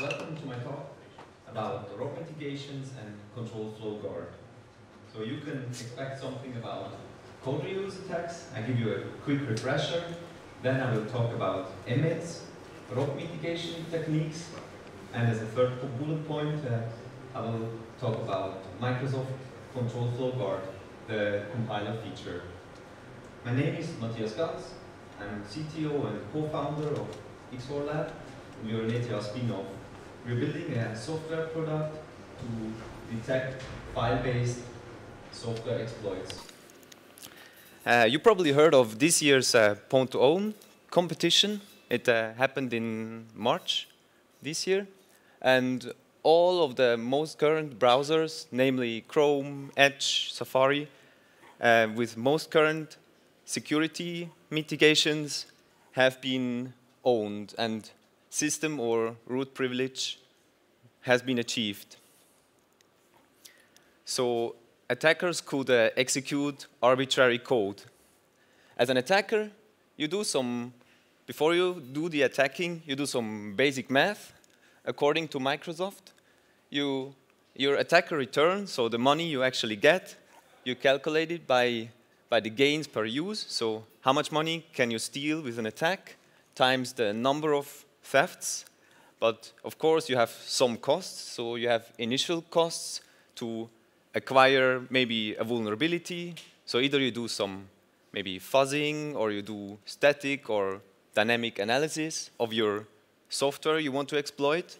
Welcome to my talk about ROP mitigations and control flow guard. So you can expect something about code reuse attacks. I give you a quick refresher. Then I will talk about emits, ROP mitigation techniques, and as a third bullet point, uh, I will talk about Microsoft Control Flow Guard, the compiler feature. My name is Matthias Gatz. I'm CTO and co-founder of XOR Lab. We are an ETH spin-off. We're building a software product to detect file-based software exploits. Uh, you probably heard of this year's uh, Pwn to Own competition. It uh, happened in March this year. And all of the most current browsers, namely Chrome, Edge, Safari, uh, with most current security mitigations have been owned and system or root privilege has been achieved. So attackers could uh, execute arbitrary code. As an attacker, you do some, before you do the attacking, you do some basic math. According to Microsoft, you, your attacker return, so the money you actually get, you calculate it by, by the gains per use. So how much money can you steal with an attack times the number of thefts. But of course, you have some costs. So you have initial costs to acquire maybe a vulnerability. So either you do some maybe fuzzing or you do static or dynamic analysis of your software you want to exploit.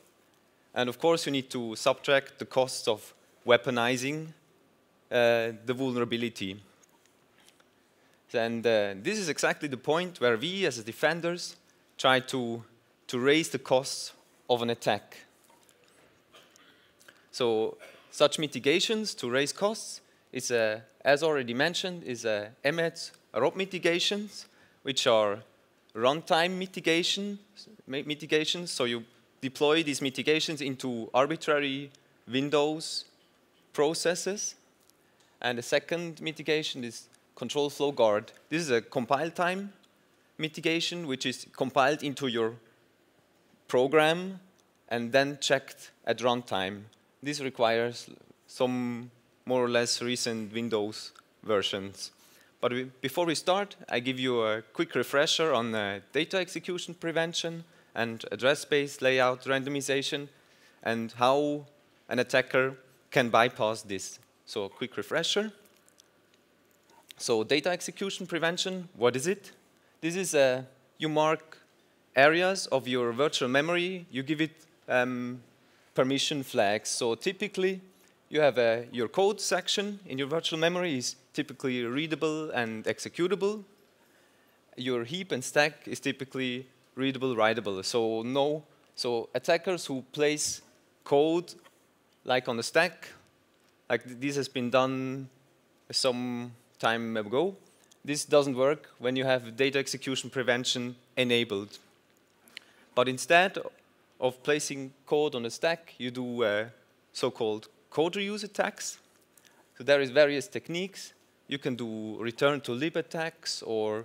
And of course, you need to subtract the costs of weaponizing uh, the vulnerability. And uh, this is exactly the point where we, as defenders, try to, to raise the costs of an attack. So such mitigations to raise costs is, a, as already mentioned, is uh, a emits ROP mitigations, which are runtime mitigation, mitigations. So you deploy these mitigations into arbitrary Windows processes. And the second mitigation is control flow guard. This is a compile time mitigation, which is compiled into your program and then checked at runtime. This requires some more or less recent Windows versions. But we, before we start, I give you a quick refresher on uh, data execution prevention and address space layout randomization and how an attacker can bypass this. So a quick refresher. So data execution prevention, what is it? This is a, you mark areas of your virtual memory, you give it um, permission flags. So typically, you have a, your code section in your virtual memory is typically readable and executable. Your heap and stack is typically readable, writable. So no, so attackers who place code like on the stack, like this has been done some time ago. This doesn't work when you have data execution prevention enabled. But instead of placing code on a stack, you do uh, so-called code reuse attacks. So there is various techniques. You can do return to lib attacks, or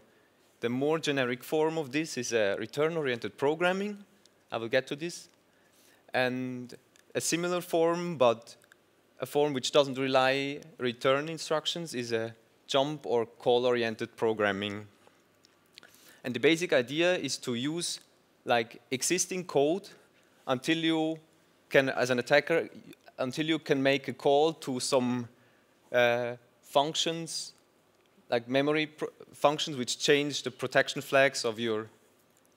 the more generic form of this is uh, return-oriented programming. I will get to this. And a similar form, but a form which doesn't rely return instructions is a jump or call-oriented programming. And the basic idea is to use like existing code until you can, as an attacker, until you can make a call to some uh, functions, like memory functions which change the protection flags of your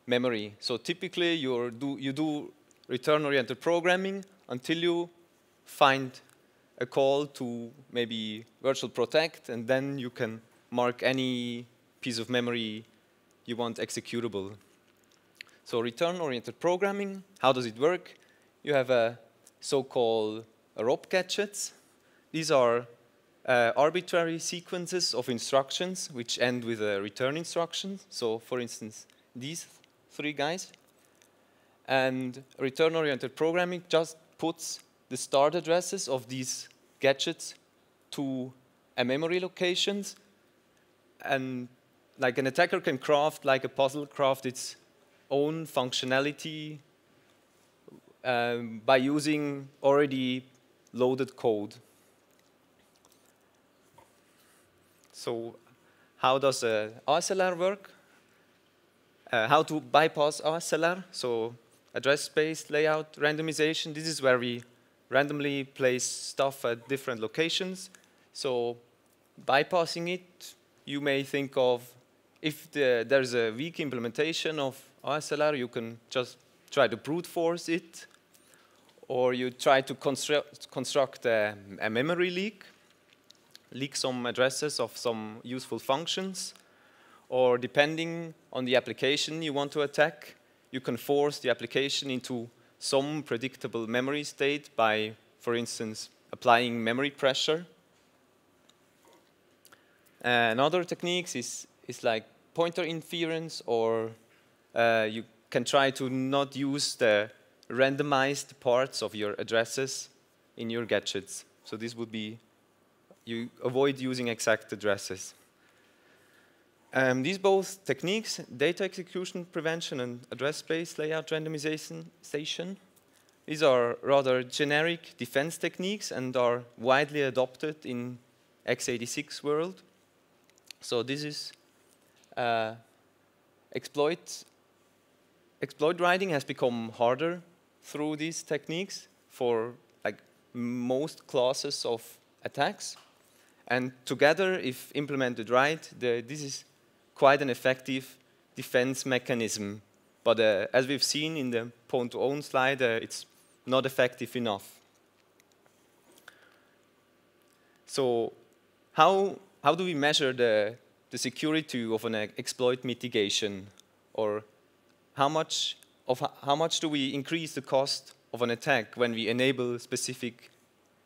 memory. So typically you do, you do return-oriented programming until you find a call to maybe virtual protect, and then you can mark any piece of memory you want executable. So return-oriented programming, how does it work? You have a so-called ROP gadgets. These are uh, arbitrary sequences of instructions which end with a return instruction. So for instance, these three guys. And return-oriented programming just puts the start addresses of these gadgets to a memory locations. And like an attacker can craft, like a puzzle, craft its own functionality um, by using already loaded code. So how does uh, ASLR work? Uh, how to bypass ASLR? So address space layout randomization. This is where we randomly place stuff at different locations. So bypassing it, you may think of if the, there's a weak implementation of Ah, ASLR, you can just try to brute force it, or you try to construct, construct a, a memory leak, leak some addresses of some useful functions, or depending on the application you want to attack, you can force the application into some predictable memory state by, for instance, applying memory pressure. another techniques is, is like pointer inference, or uh, you can try to not use the randomized parts of your addresses in your gadgets. So this would be, you avoid using exact addresses. Um, these both techniques, data execution prevention and address space layout randomization, these are rather generic defense techniques and are widely adopted in x86 world. So this is uh, exploit exploit writing has become harder through these techniques for like most classes of attacks. And together, if implemented right, the, this is quite an effective defense mechanism. But uh, as we've seen in the point to own slide, uh, it's not effective enough. So how, how do we measure the, the security of an exploit mitigation? Or how much, of, how much do we increase the cost of an attack when we enable specific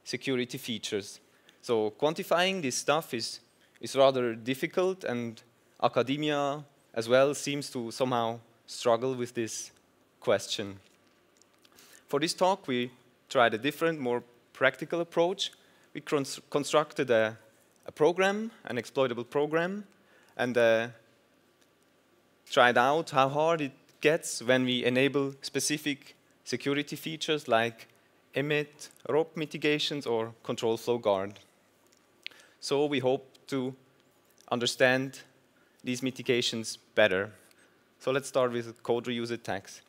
security features? So quantifying this stuff is, is rather difficult and academia as well seems to somehow struggle with this question. For this talk, we tried a different, more practical approach. We constructed a, a, program, an exploitable program, and uh, tried out how hard it gets when we enable specific security features like emit, ROP mitigations, or control flow guard. So we hope to understand these mitigations better. So let's start with code reuse attacks.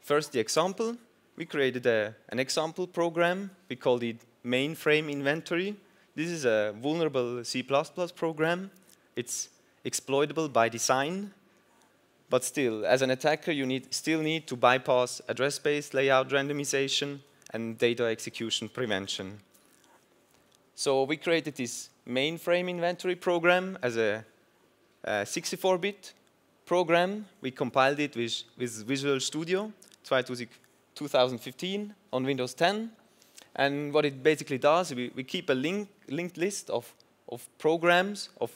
First, the example. We created a, an example program. We called it mainframe inventory. This is a vulnerable C++ program. It's exploitable by design. But still, as an attacker, you need, still need to bypass address space layout randomization and data execution prevention. So we created this mainframe inventory program as a 64-bit program. We compiled it with, with Visual Studio 2015 on Windows 10. And what it basically does, we, we keep a link, linked list of, of programs, of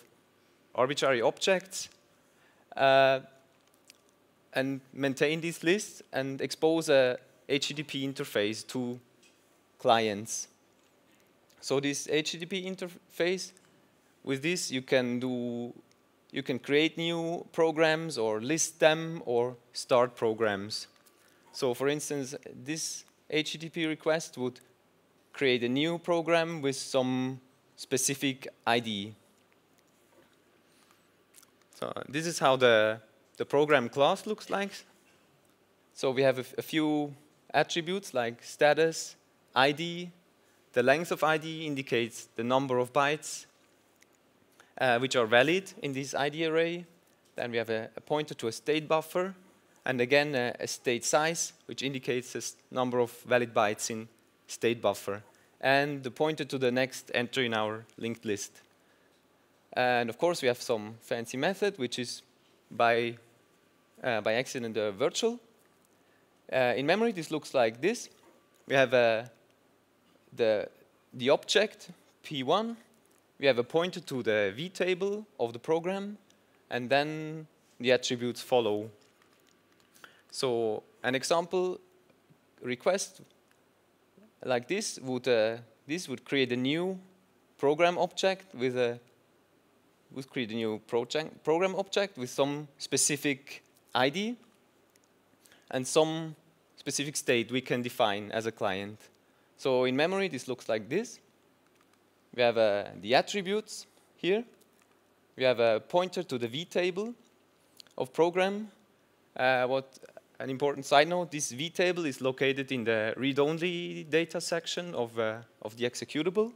arbitrary objects, uh, and maintain this list and expose a HTTP interface to clients. So this HTTP interface, with this you can do you can create new programs or list them or start programs. So for instance, this HTTP request would create a new program with some specific ID. So this is how the, the program class looks like. So we have a, a few attributes like status, ID. The length of ID indicates the number of bytes uh, which are valid in this ID array. Then we have a, a pointer to a state buffer, and again a, a state size, which indicates the number of valid bytes in state buffer, and the pointer to the next entry in our linked list. And of course, we have some fancy method, which is by, uh, by accident uh, virtual. Uh, in memory, this looks like this. We have uh, the, the object, P1, we have a pointer to the vtable of the program, and then the attributes follow. So an example request like this would uh, this would create a new program object with a would create a new project program object with some specific ID and some specific state we can define as a client. So in memory, this looks like this. We have uh, the attributes here. We have a pointer to the vtable of program. Uh, what an important side note, this vtable is located in the read-only data section of, uh, of the executable.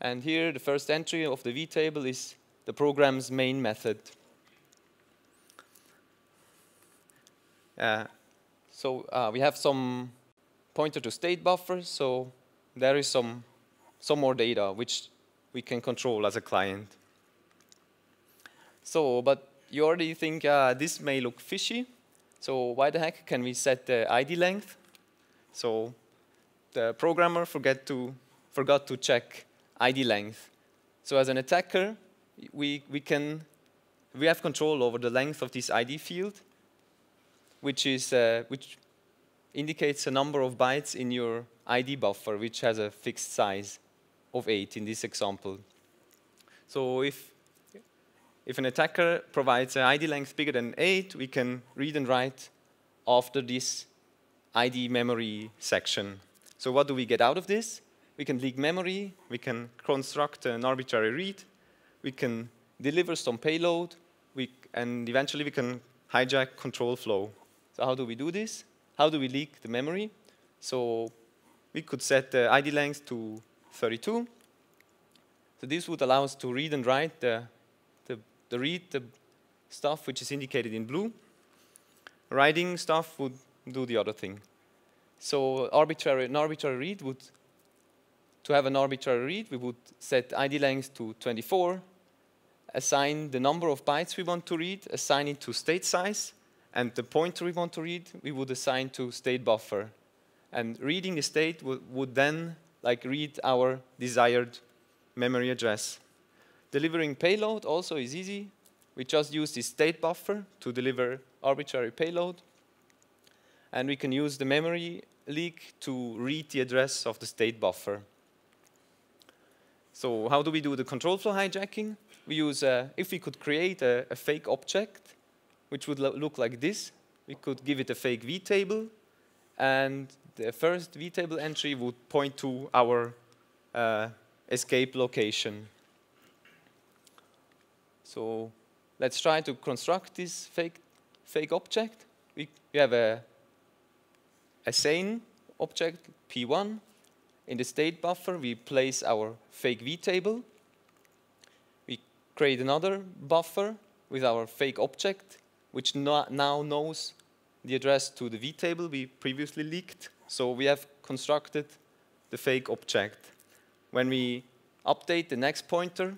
And here, the first entry of the vtable is the program's main method. So uh, we have some pointer to state buffers, so there is some, some more data which we can control as a client. So, but you already think uh, this may look fishy. So why the heck can we set the ID length? So the programmer forget to, forgot to check ID length. So as an attacker, we, we can we have control over the length of this ID field, which is uh, which indicates a number of bytes in your ID buffer, which has a fixed size of eight in this example. So if if an attacker provides an ID length bigger than 8, we can read and write after this ID memory section. So what do we get out of this? We can leak memory, we can construct an arbitrary read, we can deliver some payload, we, and eventually we can hijack control flow. So how do we do this? How do we leak the memory? So we could set the ID length to 32. So this would allow us to read and write the, the, the read the stuff which is indicated in blue. Writing stuff would do the other thing. So arbitrary, an arbitrary read would, to have an arbitrary read, we would set ID length to 24, assign the number of bytes we want to read, assign it to state size, and the pointer we want to read, we would assign to state buffer. And reading the state would then like read our desired memory address. Delivering payload also is easy. We just use the state buffer to deliver arbitrary payload. And we can use the memory leak to read the address of the state buffer. So how do we do the control flow hijacking? We use, uh, if we could create a, a fake object, which would lo look like this, we could give it a fake V table, and the first V table entry would point to our uh, escape location. So let's try to construct this fake, fake object. We, we have a, a sane object, P1. In the state buffer, we place our fake V table. We create another buffer with our fake object, which no, now knows the address to the vtable we previously leaked. So we have constructed the fake object. When we update the next pointer,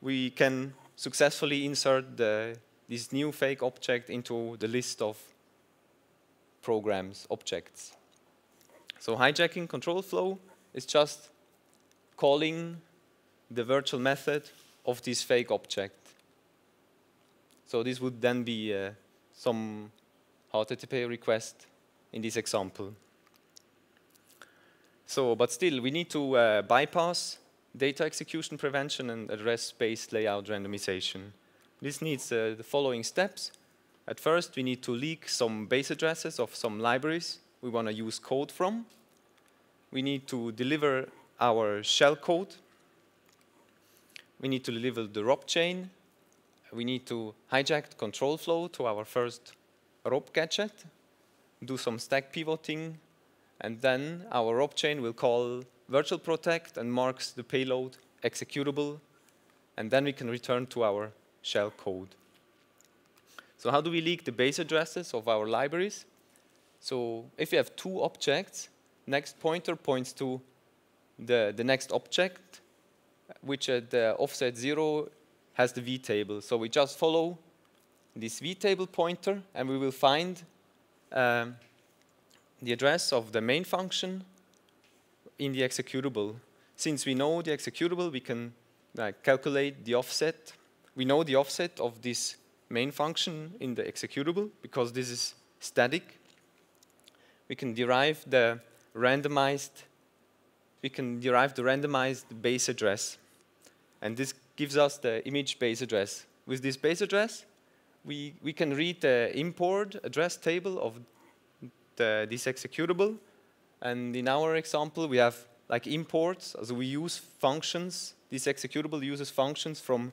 we can successfully insert the, this new fake object into the list of programs, objects. So hijacking control flow is just calling the virtual method of this fake object. So this would then be uh, some HTTP request in this example. So, but still, we need to uh, bypass data execution prevention and address space layout randomization. This needs uh, the following steps. At first, we need to leak some base addresses of some libraries we want to use code from. We need to deliver our shell code. We need to deliver the ROP chain. We need to hijack control flow to our first ROP gadget, do some stack pivoting, and then our ROP chain will call virtual protect and marks the payload executable, and then we can return to our shell code. So how do we leak the base addresses of our libraries? So if you have two objects, next pointer points to the, the next object, which at the offset zero has the vtable. So we just follow this vtable pointer, and we will find um, the address of the main function in the executable. Since we know the executable, we can calculate the offset. We know the offset of this main function in the executable because this is static. We can derive the randomized we can derive the randomized base address. And this gives us the image base address. With this base address, we, we can read the import address table of the, this executable. And in our example, we have like imports. So we use functions. This executable uses functions from,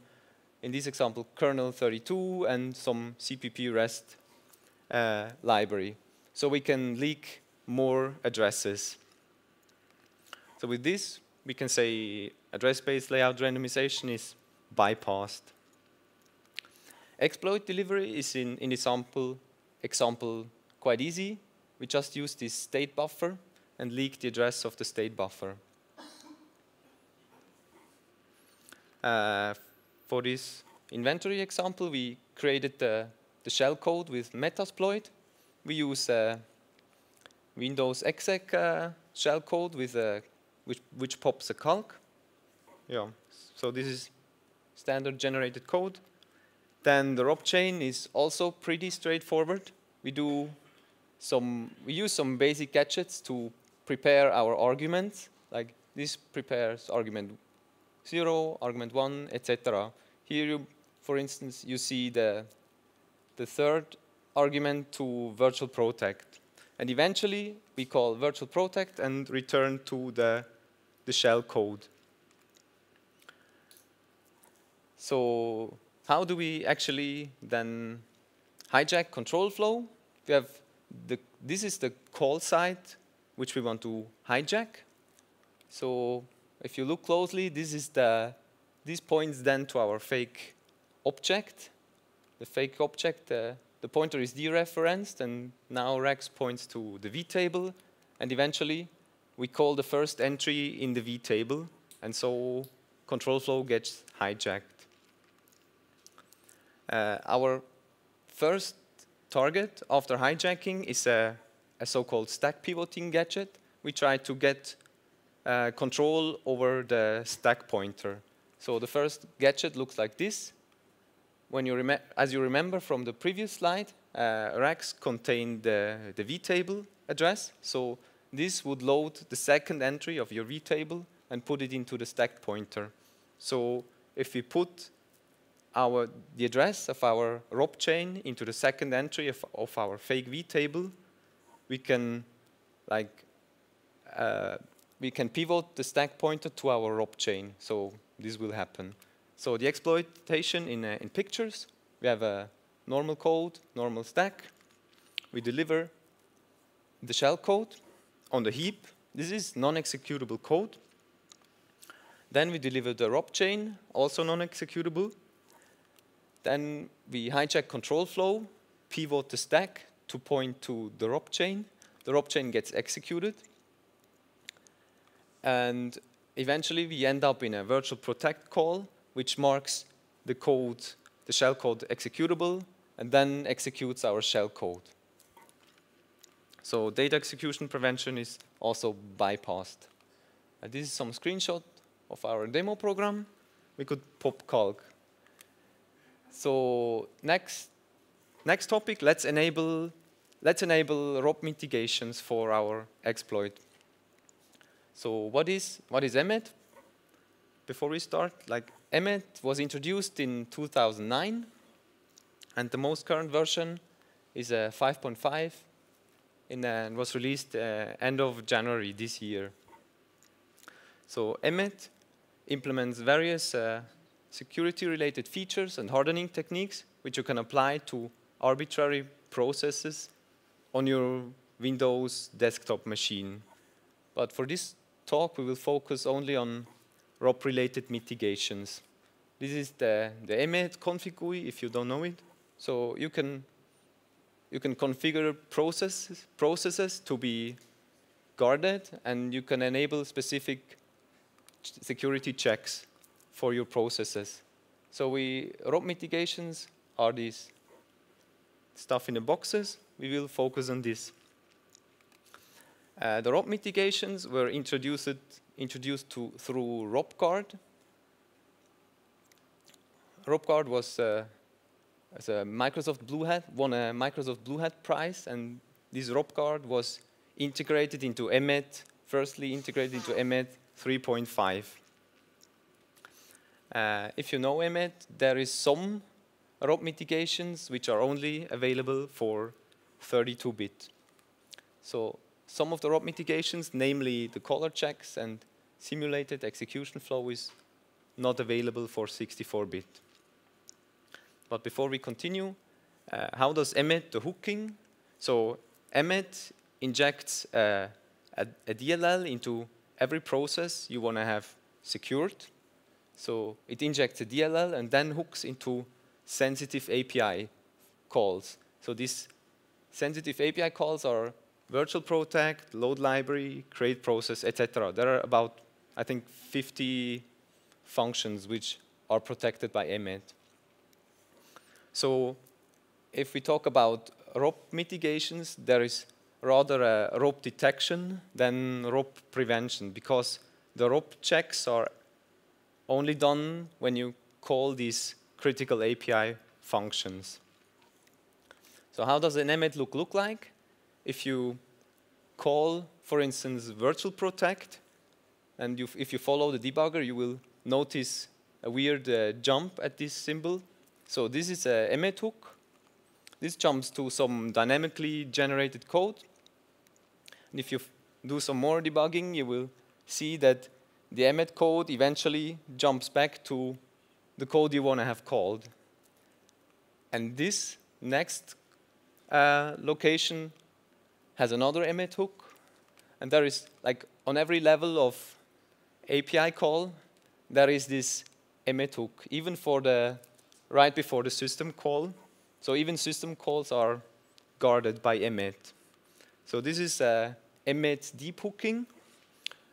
in this example, kernel 32 and some CPP REST uh, library. So we can leak more addresses. So with this, we can say address-based layout randomization is bypassed. Exploit delivery is in, in example, example quite easy. We just use this state buffer and leak the address of the state buffer. Uh, for this inventory example, we created the, the shell code with Metasploit. We use uh, Windows exec uh, shell code with a, which, which pops a calc. Yeah, so this is standard generated code. Then the ROP chain is also pretty straightforward. We do some, we use some basic gadgets to prepare our arguments. Like this prepares argument zero, argument one, etc. Here, you, for instance, you see the the third argument to virtual protect. And eventually, we call virtual protect and return to the, the shell code. So how do we actually then hijack control flow? We have the, this is the call site which we want to hijack. So if you look closely, this is the, this points then to our fake object. The fake object, uh, the pointer is dereferenced, and now Rex points to the V table, and eventually we call the first entry in the V table, and so control flow gets hijacked. Uh, our first target after hijacking is a, a so-called stack pivoting gadget. We try to get uh, control over the stack pointer. So the first gadget looks like this. When you as you remember from the previous slide, uh, Rex contained the, the vtable address. So this would load the second entry of your vtable and put it into the stack pointer. So if we put our, the address of our ROP chain into the second entry of, of our fake vtable, we can like uh, we can pivot the stack pointer to our ROP chain. So this will happen. So the exploitation in, uh, in pictures, we have a normal code, normal stack. We deliver the shell code on the heap. This is non-executable code. Then we deliver the ROP chain, also non-executable. Then we hijack control flow, pivot the stack to point to the ROP chain. The ROP chain gets executed. And eventually we end up in a virtual protect call, which marks the code, the shell code executable, and then executes our shell code. So data execution prevention is also bypassed. And this is some screenshot of our demo program. We could pop calc so next, next topic, let's enable, let's enable ROP mitigations for our exploit. So what is, what is Emmet? Before we start, like Emmet was introduced in 2009, and the most current version is a 5.5 and was released uh, end of January this year. So Emmet implements various uh, security-related features and hardening techniques which you can apply to arbitrary processes on your Windows desktop machine. But for this talk, we will focus only on ROP-related mitigations. This is the, the Emmet config GUI, if you don't know it. So you can, you can configure processes, processes to be guarded, and you can enable specific security checks for your processes. So we ROP mitigations are these stuff in the boxes. We will focus on this. Uh, the ROP mitigations were introduced introduced to through ROPGuard. ROPGuard was uh, as a Microsoft Blue Hat won a Microsoft Blue Hat prize, and this ROP card was integrated into Emmet. Firstly, integrated into Emmet 3.5. Uh, if you know Emmet, there is some ROP mitigations which are only available for 32-bit. So some of the ROP mitigations, namely the color checks and simulated execution flow is not available for 64-bit. But before we continue, uh, how does emmet the hooking? So emmet injects uh, a, a DLL into every process you want to have secured. So it injects a DLL and then hooks into sensitive API calls. So these sensitive API calls are virtual protect, load library, create process, etc. There are about, I think, 50 functions which are protected by emmet. So if we talk about ROP mitigations, there is rather a ROP detection than ROP prevention because the ROP checks are only done when you call these critical API functions. So how does an emmet look look like? If you call, for instance, virtual protect, and you, if you follow the debugger, you will notice a weird uh, jump at this symbol. So this is a emmet hook. This jumps to some dynamically generated code. And if you do some more debugging, you will see that the emmet code eventually jumps back to the code you want to have called. And this next uh, location has another emmet hook. And there is, like, on every level of API call, there is this emmet hook, even for the right before the system call. So even system calls are guarded by emmet. So this is uh, emmet deep hooking,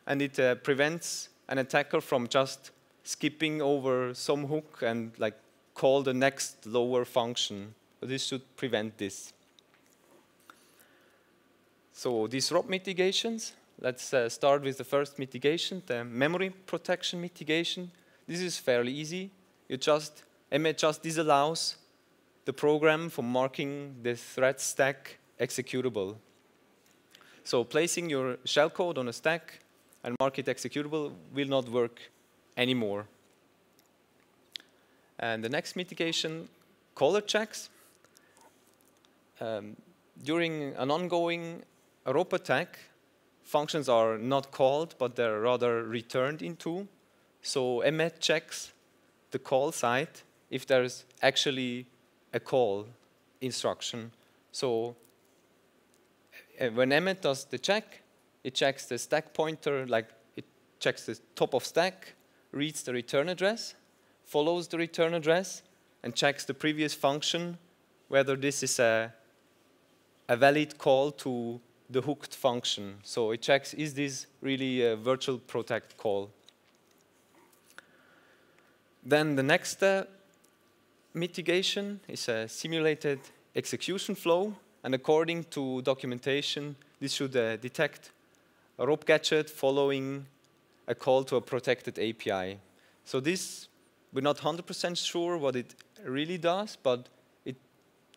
and it uh, prevents an attacker from just skipping over some hook and like call the next lower function. This should prevent this. So these ROP mitigations, let's uh, start with the first mitigation, the memory protection mitigation. This is fairly easy. You just, emmet just disallows the program from marking the thread stack executable. So placing your shellcode on a stack and mark it executable will not work anymore. And the next mitigation, caller checks. Um, during an ongoing ROP attack, functions are not called, but they're rather returned into. So emmet checks the call site if there's actually a call instruction. So uh, when emmet does the check, it checks the stack pointer, like it checks the top of stack, reads the return address, follows the return address, and checks the previous function, whether this is a, a valid call to the hooked function. So it checks, is this really a virtual protect call? Then the next uh, mitigation is a simulated execution flow. And according to documentation, this should uh, detect a ROP gadget following a call to a protected API. So this, we're not 100% sure what it really does, but it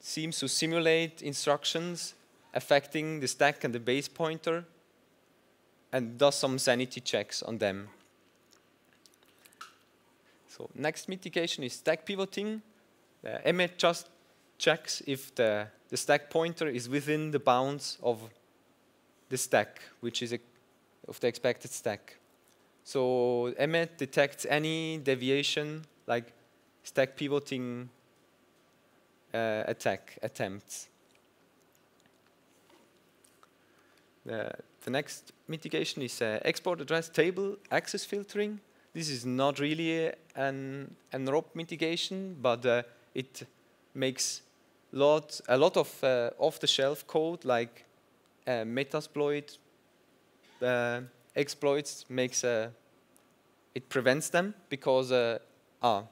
seems to simulate instructions affecting the stack and the base pointer and does some sanity checks on them. So next mitigation is stack pivoting. Uh, emmet just checks if the, the stack pointer is within the bounds of the stack, which is of the expected stack. So emmet detects any deviation, like stack pivoting uh, attack attempts. Uh, the next mitigation is uh, export address table access filtering. This is not really an, an ROP mitigation, but uh, it makes lot, a lot of uh, off-the-shelf code like uh, Metasploit uh, exploits makes it prevents them because ah,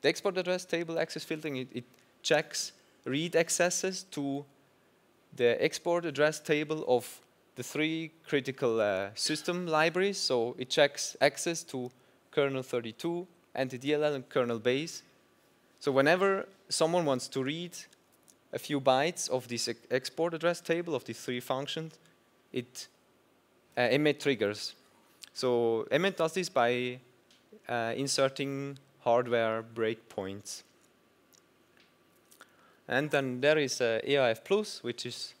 the export address table access filtering it, it checks read accesses to the export address table of the three critical uh, system libraries. So it checks access to kernel 32, anti-DLL, and kernel base. So whenever someone wants to read a few bytes of this export address table of these three functions, it uh, triggers. So emmet does this by uh, inserting hardware breakpoints. And then there is uh, EAF Plus, which is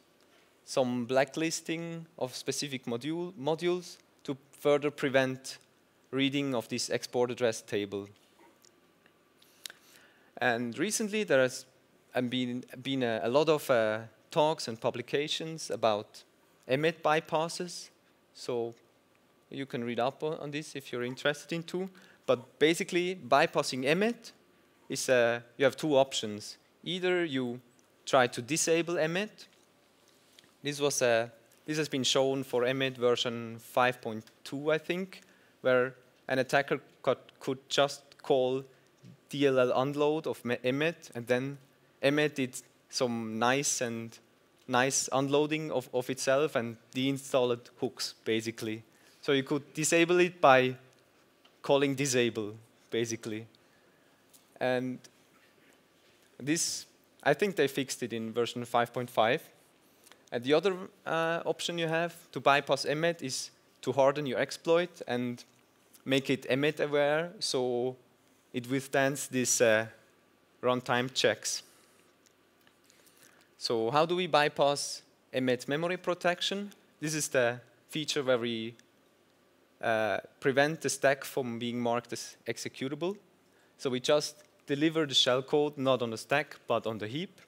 some blacklisting of specific module, modules to further prevent reading of this export address table. And recently there has been, been a, a lot of uh, talks and publications about emit bypasses. So you can read up on, this if you're interested in too. But basically, bypassing emit is uh, you have two options. Either you try to disable emit. This was uh, this has been shown for emit version 5.2, I think, where an attacker could just call DLL unload of emmet, and then emmet did some nice and nice unloading of, of itself and deinstalled hooks, basically. So you could disable it by calling disable, basically. And this, I think they fixed it in version 5.5. And the other uh, option you have to bypass emmet is to harden your exploit and make it emmet aware so it withstands these uh, runtime checks. So how do we bypass emmet memory protection? This is the feature where we uh, prevent the stack from being marked as executable. So we just deliver the shellcode not on the stack, but on the heap.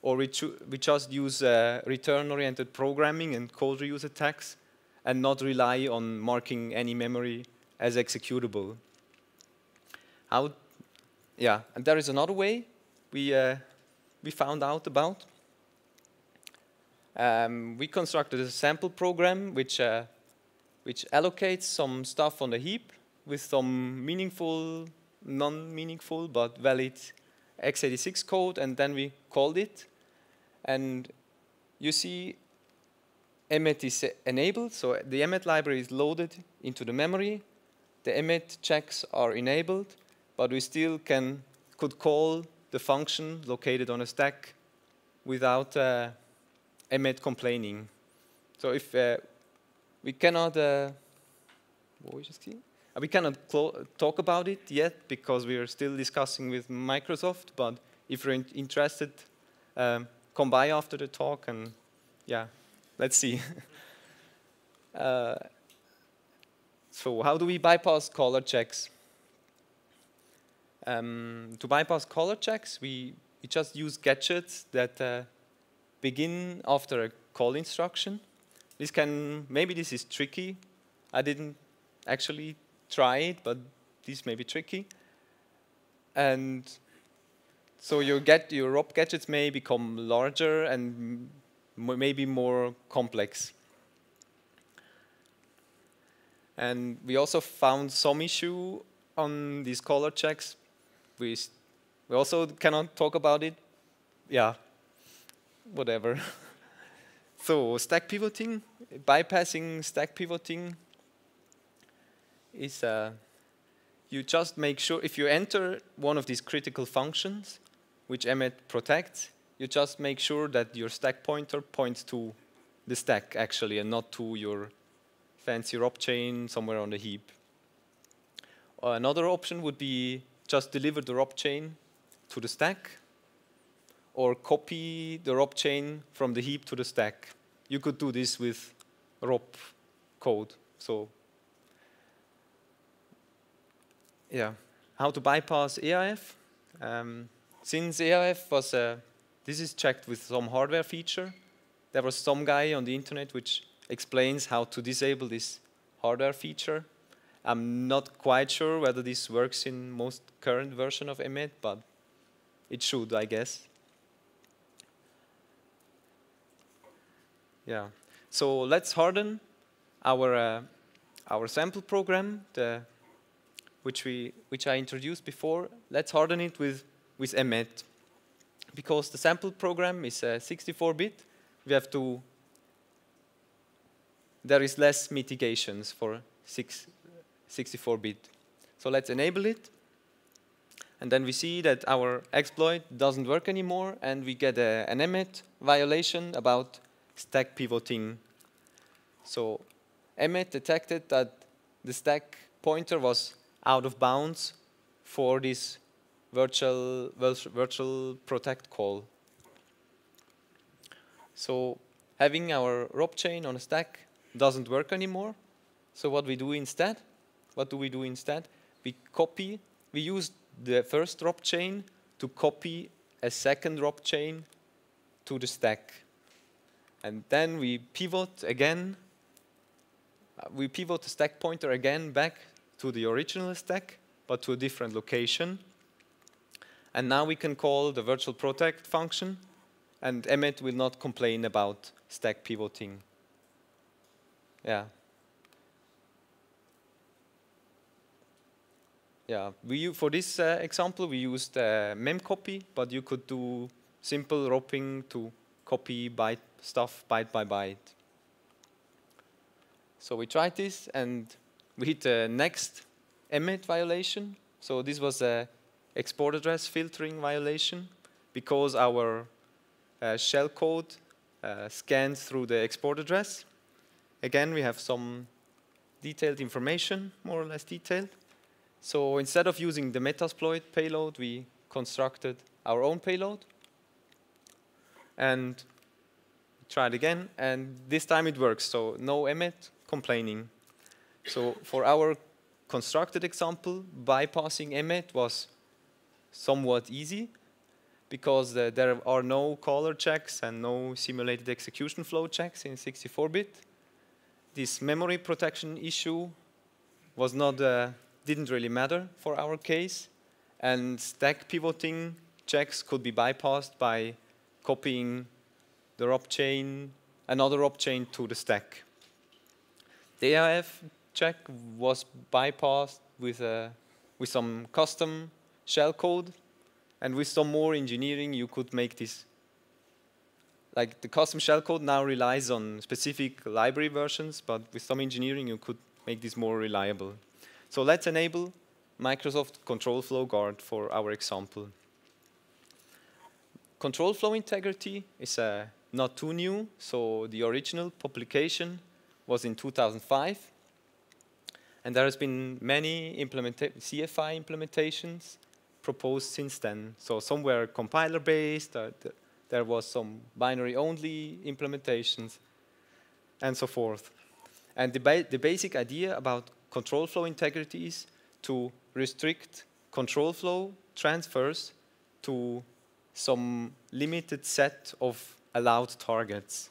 Or we, we just use uh, return-oriented programming and code reuse attacks and not rely on marking any memory as executable. How, yeah, and there is another way we, uh, we found out about. Um, we constructed a sample program which, uh, which allocates some stuff on the heap with some meaningful, non-meaningful, but valid x86 code, and then we called it. And you see emmet is enabled, so the emmet library is loaded into the memory. The emmet checks are enabled, but we still can could call the function located on a stack without uh, emmet complaining. So if uh, we cannot, uh, we cannot talk about it yet because we are still discussing with Microsoft. But if you're in interested, um, come by after the talk and yeah, let's see. uh, so how do we bypass caller checks? Um, to bypass caller checks, we, we just use gadgets that uh, begin after a call instruction. This can, maybe this is tricky. I didn't actually try it, but this may be tricky. And so your, get, your ROP gadgets may become larger and maybe more complex. And we also found some issue on these caller checks. We, we also cannot talk about it. Yeah, whatever. so stack pivoting, bypassing stack pivoting is uh, you just make sure if you enter one of these critical functions, which emmet protects, you just make sure that your stack pointer points to the stack actually and not to your fancy ROP chain somewhere on the heap. Uh, another option would be just deliver the ROP chain to the stack or copy the ROP chain from the heap to the stack. You could do this with ROP code. So yeah, how to bypass EIF. Um, since EIF was, uh, this is checked with some hardware feature, there was some guy on the internet which explains how to disable this hardware feature. I'm not quite sure whether this works in most current version of emmet, but it should, I guess. Yeah. So let's harden our uh, our sample program, the, which we which I introduced before. Let's harden it with with emmet, because the sample program is 64-bit. Uh, we have to. There is less mitigations for 64-bit. So let's enable it. And then we see that our exploit doesn't work anymore, and we get a, an emmet violation about stack pivoting. So emmet detected that the stack pointer was out of bounds for this virtual, virtual protect call. So having our ROP chain on a stack doesn't work anymore. So what we do instead? What do we do instead? We copy, we use the first drop chain to copy a second drop chain to the stack. And then we pivot again. Uh, we pivot the stack pointer again back to the original stack, but to a different location. And now we can call the virtual protect function, and Emmet will not complain about stack pivoting. Yeah. Yeah, we, for this uh, example, we used uh, memcopy, but you could do simple roping to copy byte stuff byte by byte. So we tried this, and we hit the next Emmet violation. So this was a export address filtering violation because our uh, shellcode uh, scans through the export address. Again, we have some detailed information, more or less detailed. So instead of using the Metasploit payload, we constructed our own payload. And tried again, and this time it works. So no Emmet complaining. So for our constructed example, bypassing Emmet was somewhat easy because uh, there are no caller checks and no simulated execution flow checks in 64-bit. This memory protection issue was not, uh, didn't really matter for our case, and stack pivoting checks could be bypassed by copying the ROP chain, another ROP chain to the stack. The AIF check was bypassed with, a, with some custom shellcode and with some more engineering, you could make this. Like the custom shellcode now relies on specific library versions, but with some engineering, you could make this more reliable. So let's enable Microsoft Control Flow Guard for our example. Control flow integrity is uh, not too new, so the original publication was in 2005. And there has been many implementa CFI implementations proposed since then. So some were compiler-based, uh, th there was some binary-only implementations, and so forth. And the, ba the basic idea about control flow integrity is to restrict control flow transfers to some limited set of allowed targets.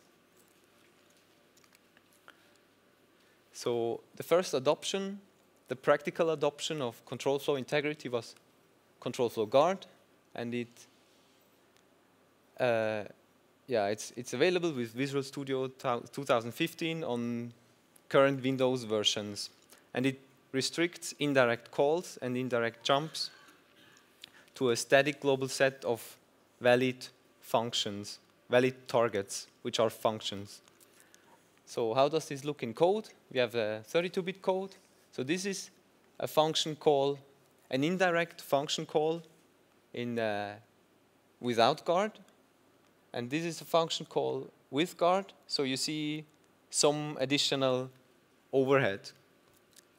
So the first adoption, the practical adoption of control flow integrity was control flow guard, and it, uh, yeah, it's it's available with Visual Studio 2015 on current Windows versions, and it restricts indirect calls and indirect jumps to a static global set of valid functions, valid targets, which are functions. So how does this look in code? We have a 32-bit code. So this is a function call an indirect function call in uh, without guard. And this is a function call with guard. So you see some additional overhead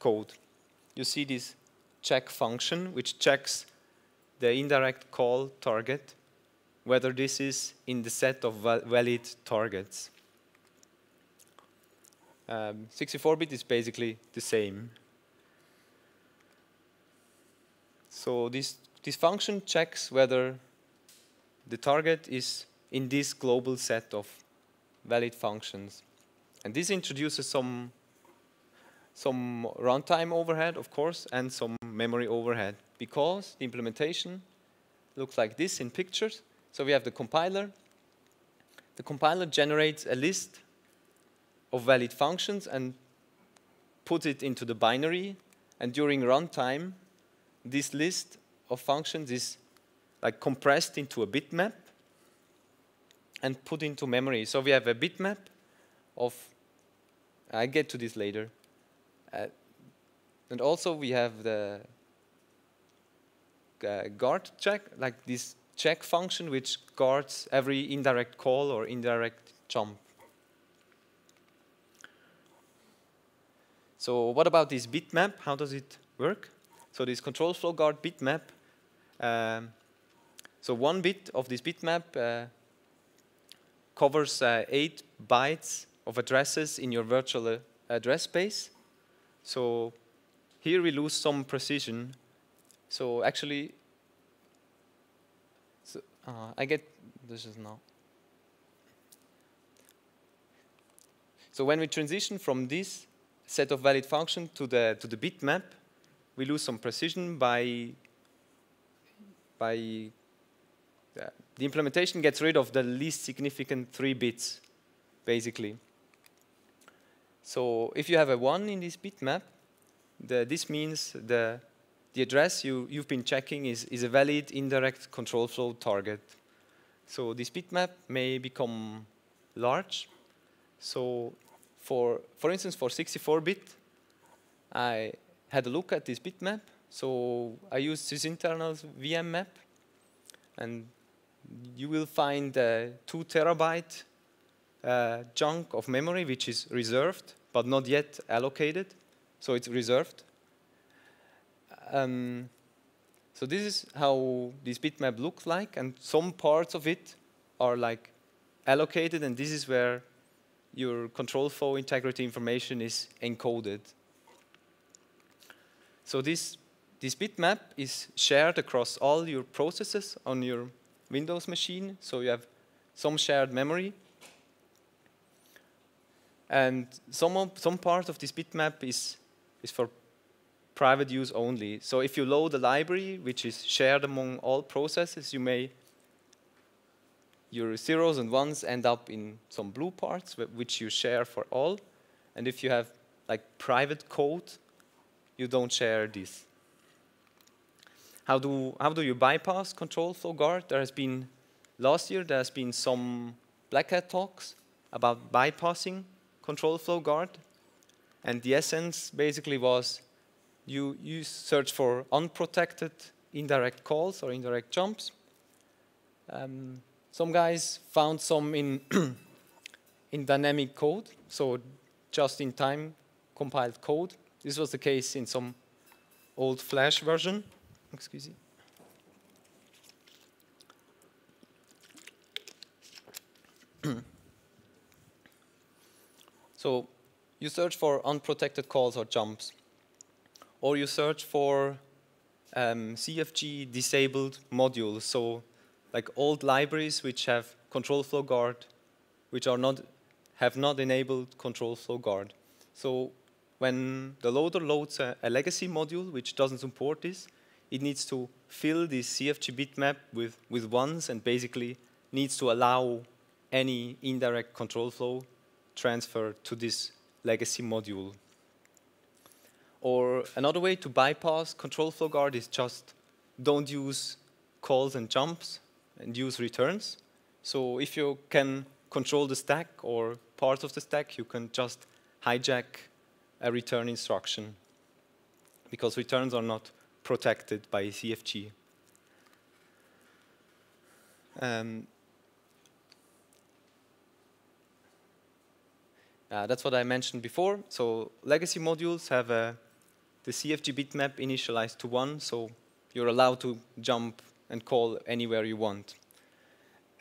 code. You see this check function, which checks the indirect call target, whether this is in the set of valid targets. 64-bit um, is basically the same. So this, this function checks whether the target is in this global set of valid functions. And this introduces some, some runtime overhead, of course, and some memory overhead, because the implementation looks like this in pictures. So we have the compiler. The compiler generates a list of valid functions and puts it into the binary. And during runtime, this list of functions is like compressed into a bitmap and put into memory. So we have a bitmap of, I get to this later. Uh, and also we have the uh, guard check, like this check function which guards every indirect call or indirect jump. So what about this bitmap? How does it work? So this control flow guard bitmap, um, so one bit of this bitmap uh, covers uh, eight bytes of addresses in your virtual uh, address space. So here we lose some precision. So actually, so, uh, I get this is now. So when we transition from this set of valid function to the to the bitmap, we lose some precision by by uh, the implementation gets rid of the least significant three bits, basically. So if you have a one in this bitmap, the, this means the the address you, you've been checking is, is a valid indirect control flow target. So this bitmap may become large. So for, for instance, for 64-bit, I had a look at this bitmap. So I used sysinternal's VM map, and you will find a two terabyte uh, chunk of memory which is reserved but not yet allocated. So it's reserved. Um, so this is how this bitmap looks like, and some parts of it are like allocated, and this is where your control flow integrity information is encoded. So this, this bitmap is shared across all your processes on your Windows machine, so you have some shared memory. And some, of, some part of this bitmap is, is for private use only. So if you load a library which is shared among all processes, you may your zeros and ones end up in some blue parts which you share for all. And if you have like private code, you don't share this. How do, how do you bypass control flow guard? There has been, last year, there has been some Black Hat talks about bypassing control flow guard. And the essence basically was you, you search for unprotected indirect calls or indirect jumps. Um, some guys found some in, in dynamic code, so just in time compiled code. This was the case in some old Flash version. Excuse me. So you search for unprotected calls or jumps or you search for um, CFG disabled modules, so like old libraries which have control flow guard, which are not have not enabled control flow guard. So when the loader loads a, a legacy module which doesn't support this, it needs to fill this CFG bitmap with, with ones and basically needs to allow any indirect control flow transfer to this legacy module. Or another way to bypass control flow guard is just don't use calls and jumps and use returns. So if you can control the stack or parts of the stack, you can just hijack a return instruction because returns are not protected by CFG. Um, uh, that's what I mentioned before. So legacy modules have a the CFG bitmap initialized to 1, so you're allowed to jump and call anywhere you want.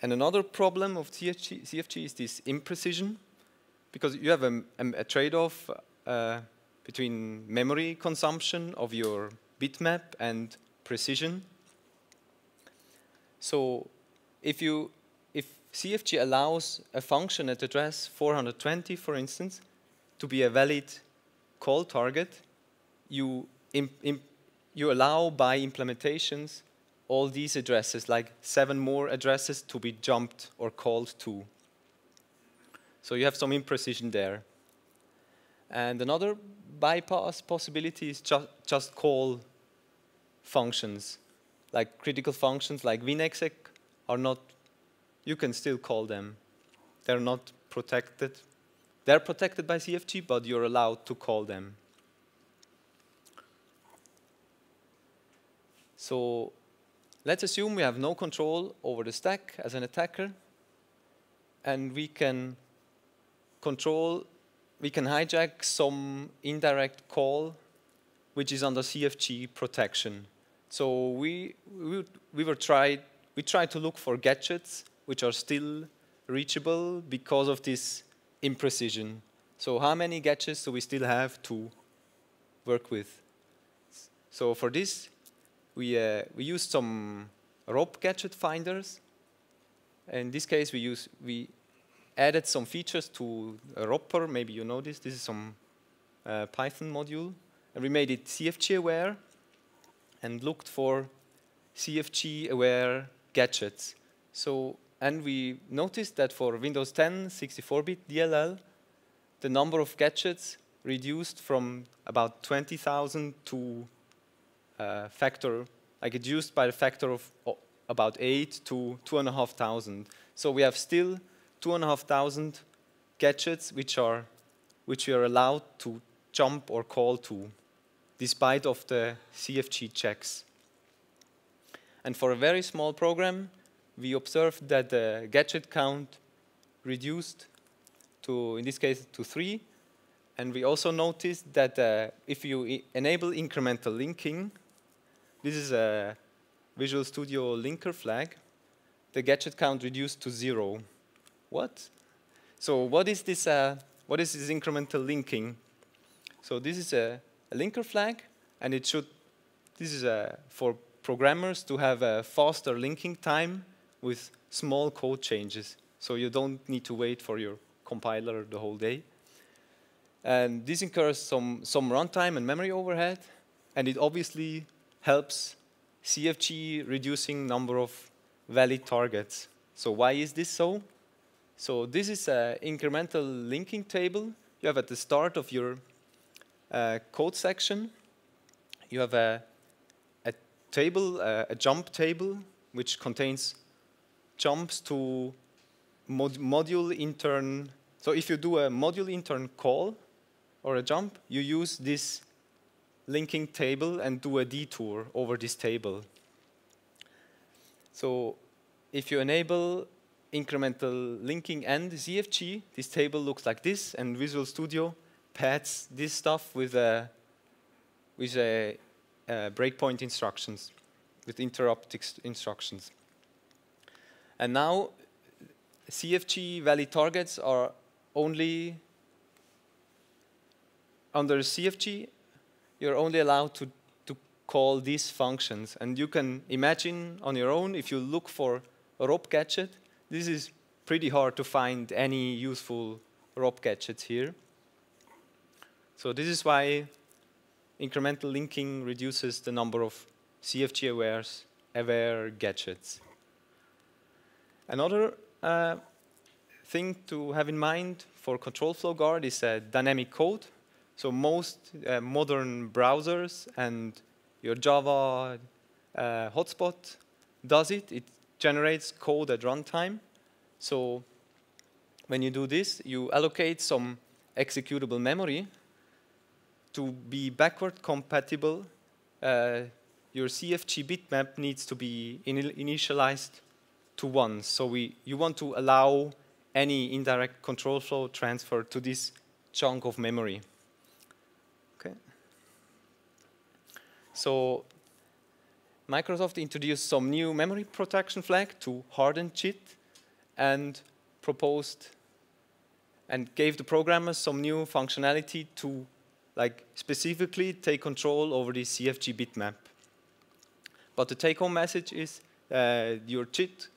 And another problem of CFG, CFG is this imprecision, because you have a, a trade-off uh, between memory consumption of your bitmap and precision. So if you CFG allows a function at address 420, for instance, to be a valid call target, you, you allow by implementations all these addresses, like seven more addresses to be jumped or called to. So you have some imprecision there. And another bypass possibility is ju just call functions. Like critical functions like winexec are not, you can still call them. They're not protected. They're protected by CFG, but you're allowed to call them. So let's assume we have no control over the stack as an attacker, and we can control, we can hijack some indirect call which is under CFG protection. So we, we, we were tried, we tried to look for gadgets which are still reachable because of this imprecision. So how many gadgets do we still have to work with? So for this, we, uh, we used some ROP gadget finders. In this case, we, use, we added some features to a ROPper. Maybe you know this. This is some uh, Python module. And we made it CFG aware and looked for CFG aware gadgets. So, and we noticed that for Windows 10 64-bit DLL, the number of gadgets reduced from about 20,000 to a uh, factor, like used by a factor of oh, about 8 to 2,500. So we have still 2,500 gadgets which are which we are allowed to jump or call to, despite of the CFG checks. And for a very small program, we observed that the gadget count reduced to, in this case, to three. And we also noticed that uh, if you enable incremental linking, this is a Visual Studio linker flag, the gadget count reduced to zero. What? So what is this, uh, what is this incremental linking? So this is a, a linker flag, and it should, this is a, for programmers to have a faster linking time with small code changes. So you don't need to wait for your compiler the whole day. And this incurs some, some runtime and memory overhead, and it obviously helps CFG reducing number of valid targets. So why is this so? So this is an incremental linking table you have at the start of your uh, code section. You have a, a table, uh, a jump table, which contains jumps to mod module intern. So if you do a module intern call or a jump, you use this linking table and do a detour over this table. So if you enable incremental linking and CFG, this table looks like this, and Visual Studio pads this stuff with a with a, a breakpoint instructions, with interrupt instructions. And now CFG valid targets are only under CFG you're only allowed to, to call these functions. And you can imagine on your own, if you look for a ROP gadget, this is pretty hard to find any useful ROP gadgets here. So this is why incremental linking reduces the number of CFG awares, aware gadgets. Another uh, thing to have in mind for control flow guard is uh, dynamic code. So most uh, modern browsers and your Java uh, hotspot does it. It generates code at runtime. So when you do this, you allocate some executable memory to be backward compatible. Uh, your CFG bitmap needs to be in initialized to one. So we, you want to allow any indirect control flow transfer to this chunk of memory. Okay. So Microsoft introduced some new memory protection flag to harden JIT and proposed and gave the programmers some new functionality to like specifically take control over the CFG bitmap. But the take-home message is uh, your JIT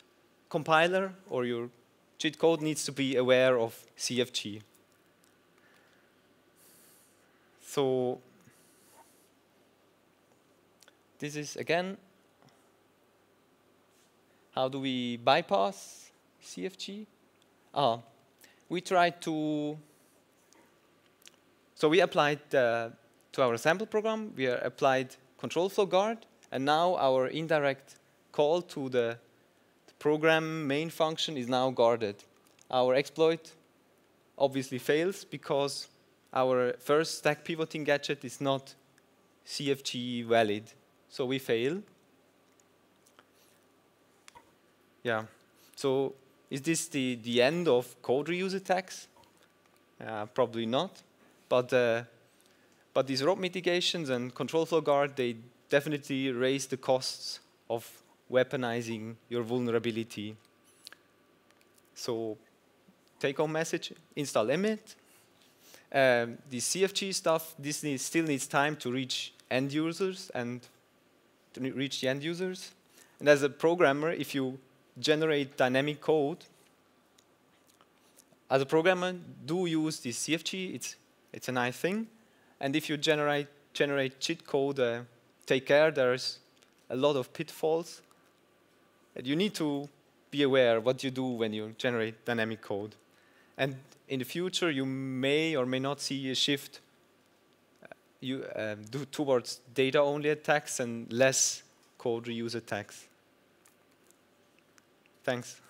compiler or your JIT code needs to be aware of CFG. So this is again, how do we bypass CFG? Ah, we tried to, so we applied uh, to our sample program, we applied control flow guard, and now our indirect call to the program main function is now guarded. Our exploit obviously fails because our first stack pivoting gadget is not CFG valid. So we fail. Yeah. So is this the, the end of code reuse attacks? Uh, probably not. But, uh, but these ROP mitigations and control flow guard, they definitely raise the costs of weaponizing your vulnerability. So take home message, install Emmet. Um, the CFG stuff, this needs, still needs time to reach end users and to reach the end users. And as a programmer, if you generate dynamic code, as a programmer, do use the CFG. It's, it's a nice thing. And if you generate, generate cheat code, uh, take care, there's a lot of pitfalls. You need to be aware what you do when you generate dynamic code. And in the future, you may or may not see a shift uh, you, um, do towards data-only attacks and less code reuse attacks. Thanks.